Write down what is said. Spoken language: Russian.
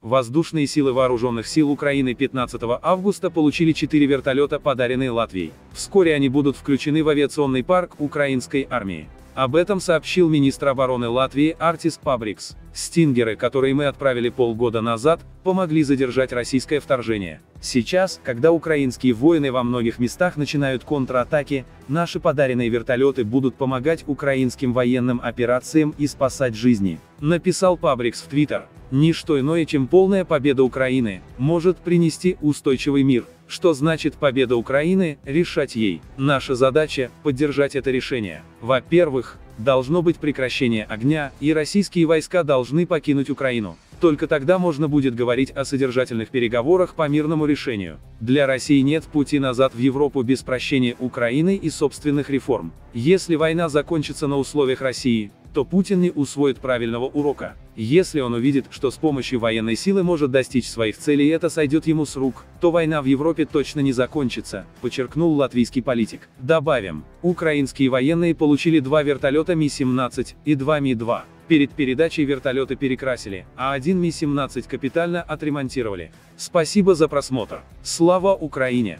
Воздушные силы Вооруженных сил Украины 15 августа получили 4 вертолета, подаренные Латвией. Вскоре они будут включены в авиационный парк украинской армии. Об этом сообщил министр обороны Латвии Артис Пабрикс. Стингеры, которые мы отправили полгода назад, помогли задержать российское вторжение. Сейчас, когда украинские воины во многих местах начинают контратаки, наши подаренные вертолеты будут помогать украинским военным операциям и спасать жизни. Написал Пабрикс в Твиттер. Ничто иное, чем полная победа Украины, может принести устойчивый мир. Что значит победа Украины, решать ей. Наша задача – поддержать это решение. Во-первых, должно быть прекращение огня, и российские войска должны покинуть Украину. Только тогда можно будет говорить о содержательных переговорах по мирному решению. Для России нет пути назад в Европу без прощения Украины и собственных реформ. Если война закончится на условиях России, то Путин не усвоит правильного урока. Если он увидит, что с помощью военной силы может достичь своих целей и это сойдет ему с рук, то война в Европе точно не закончится, подчеркнул латвийский политик. Добавим, украинские военные получили два вертолета Ми-17 и два Ми-2. Перед передачей вертолеты перекрасили, а один Ми-17 капитально отремонтировали. Спасибо за просмотр. Слава Украине!